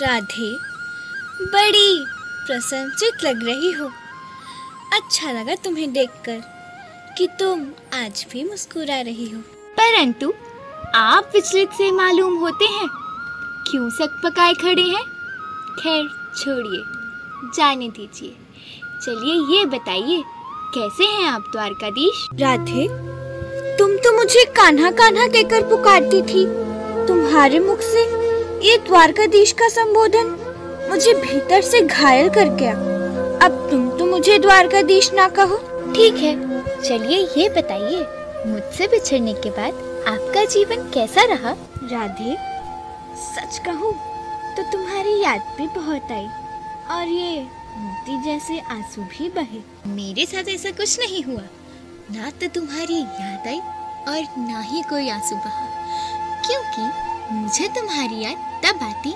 राधे बड़ी प्रसन्नचित लग रही हो। अच्छा लगा तुम्हें देखकर कि तुम आज भी मुस्कुरा रही हो। परंतु आप विचलित से मालूम होते हैं क्यों सक पकाए खड़े हैं? खैर छोड़िए जाने दीजिए। चलिए ये बताइए कैसे हैं आप द्वारकाधीश? राधे तुम तो मुझे कान्हा कान्हा कहकर पुकारती थी। तुम्हारे मुख से ये द्वारकाधीश का संबोधन मुझे भीतर से घायल कर गया। अब तुम तो मुझे द्वारकाधीश ना कहो। ठीक है चलिए ये बताइए मुझसे बिछड़ने के बाद आपका जीवन कैसा रहा? राधे सच कहूँ तो तुम्हारी याद भी बहुत आई और ये मोती जैसे आँसू भी बहे। मेरे साथ ऐसा कुछ नहीं हुआ। ना तो तुम्हारी याद आई और ना ही कोई आँसू बहा। क्योंकि मुझे तुम्हारी याद तब आती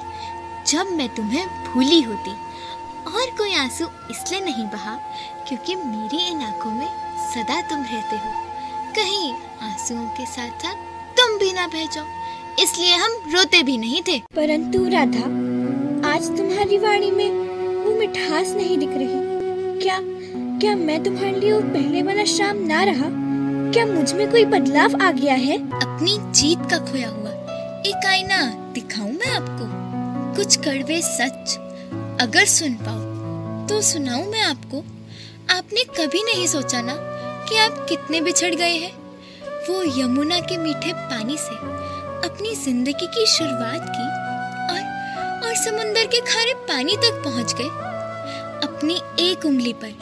जब मैं तुम्हें भूली होती। और कोई आँसू इसलिए नहीं बहा क्योंकि मेरी इन आँखों में सदा तुम रहते हो। कहीं आंसुओं के साथ साथ तुम भी ना बह जाओ इसलिए हम रोते भी नहीं थे। परंतु राधा आज तुम्हारी वाणी में वो मिठास नहीं दिख रही। क्या क्या मैं तुम्हारे लिए वो पहले वाला शाम ना रहा? क्या मुझमें कोई बदलाव आ गया है? अपनी जीत का खोया हुआ एक आईना दिखाऊँ मैं आपको? कुछ कड़वे सच अगर सुन पाओ तो सुनाऊं मैं आपको। आपने कभी नहीं सोचा ना कि आप कितने बिछड़ गए हैं? वो यमुना के मीठे पानी से अपनी ज़िंदगी की शुरुआत की और और समुंदर के खारे पानी तक पहुँच गए। अपनी एक उंगली पर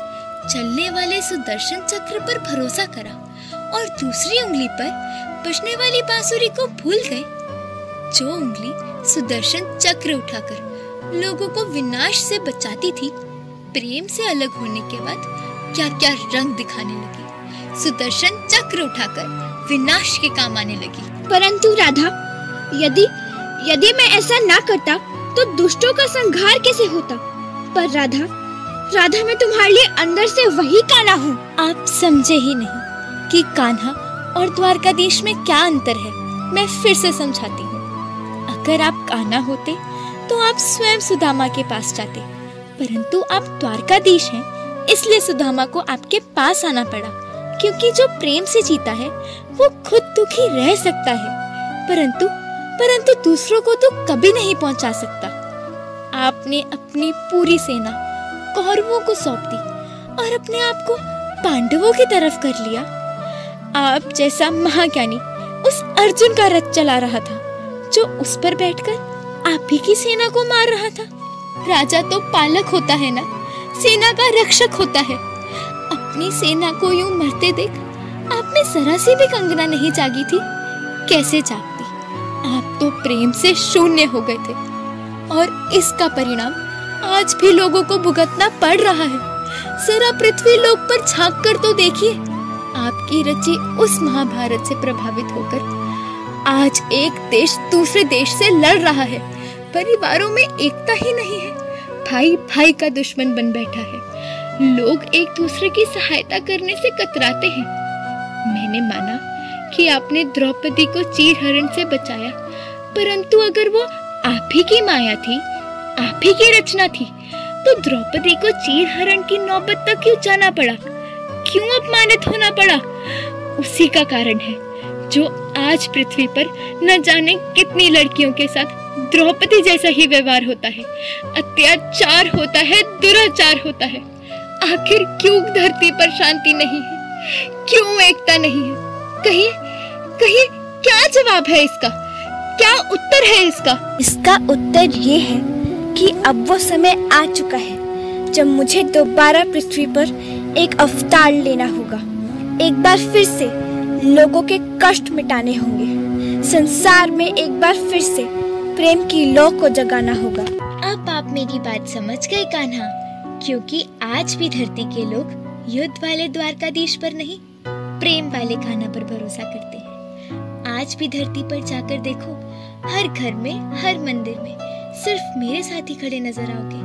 चलने वाले सुदर्शन चक्र पर भरोसा करा और दूसरी उंगली पर बजने वाली बांसुरी को भूल गए। जो उंगली सुदर्शन चक्र उठाकर लोगों को विनाश से बचाती थी। प्रेम से अलग होने के बाद क्या क्या रंग दिखाने लगी। सुदर्शन चक्र उठाकर विनाश के काम आने लगी। परंतु राधा यदि यदि मैं ऐसा ना करता तो दुष्टों का संहार कैसे होता? पर राधा राधा मैं तुम्हारे लिए अंदर से वही कान्हा हूँ। आप समझे ही नहीं कि कान्हा और द्वारकाधीश में क्या अंतर है। मैं फिर से समझाती हूँ। अगर आप कान्हा होते तो आप स्वयं सुदामा के पास जाते। परंतु आप द्वारकाधीश हैं, इसलिए सुदामा को आपके पास आना पड़ा, क्योंकि जो प्रेम से जीता है, वो खुद दुखी रह सकता है। परंतु परंतु दूसरों को तो कभी नहीं पहुँचा सकता। आपने अपनी पूरी सेना, कौरवों को सौंप दी और अपने आप को पांडवों की तरफ़ कर लिया। आप जैसा महाज्ञानी, उस अर्जुन का रथ चला रहा था। जो उस पर बैठकर आप ही की सेना को मार रहा था। राजा तो पालक होता है ना? सेना का रक्षक होता है। अपनी सेना को यूँ मरते देख आप में जरा सी भी कंगना नहीं जागी थी। कैसे जागती? आप तो प्रेम से शून्य हो गए थे। और इसका परिणाम आज भी लोगों को भुगतना पड़ रहा है। जरा पृथ्वी लोक पर झाँक कर तो देखिए, आपकी रची उस महाभारत से प्रभावित होकर आज एक देश दूसरे देश से लड़ रहा है। परिवारों में एकता ही नहीं है। भाई भाई का दुश्मन बन बैठा है। लोग एक दूसरे की सहायता करने से कतराते हैं। मैंने माना कि आपने द्रौपदी को चीर हरण से बचाया। परंतु अगर वो आप ही की माया थी, आप ही की रचना थी तो द्रौपदी को चीर हरण की नौबत तक क्यों जाना पड़ा? क्यों अपमानित होना पड़ा? उसी का कारण है जो आज पृथ्वी पर न जाने कितनी लड़कियों के साथ द्रौपदी जैसा ही व्यवहार होता है। अत्याचार होता है, दुराचार होता है। आखिर क्यों धरती पर शांति नहीं है? क्यों एकता नहीं है? कहिए कहिए, क्या जवाब है इसका? क्या उत्तर है इसका? इसका उत्तर ये है कि अब वो समय आ चुका है, जब मुझे दोबारा पृथ्वी पर एक अवतार लेना होगा। एक बार फिर से लोगों के कष्ट मिटाने होंगे। संसार में एक बार फिर से प्रेम की लौ को जगाना होगा। अब आप मेरी बात समझ गए कान्हा, क्योंकि आज भी धरती के लोग युद्ध वाले द्वारकाधीश पर नहीं, प्रेम वाले कान्हा पर भरोसा करते हैं। आज भी धरती पर जाकर देखो, हर घर में, हर मंदिर में सिर्फ़ मेरे साथ ही खड़े नज़र आओगे।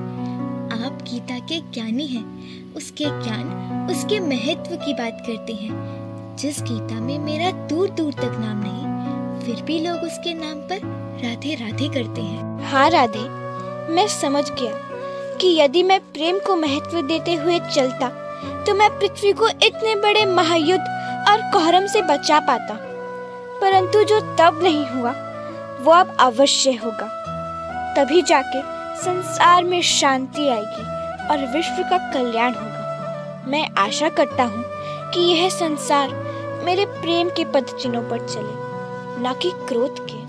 आप गीता के ज्ञानी हैं, उसके ज्ञान, उसके महत्व की बात करते हैं। जिस गीता में मेरा दूर दूर तक नाम नहीं, फिर भी लोग उसके नाम पर राधे राधे करते हैं। हाँ राधे, मैं समझ गया कि यदि मैं प्रेम को महत्व देते हुए चलता तो मैं पृथ्वी को इतने बड़े महायुद्ध और कोहरम से बचा पाता। परंतु जो तब नहीं हुआ, वो अब अवश्य होगा। तभी जाके संसार में शांति आएगी और विश्व का कल्याण होगा। मैं आशा करता हूँ कि यह संसार मेरे प्रेम के पद चिन्हों पर चले ना कि क्रोध के।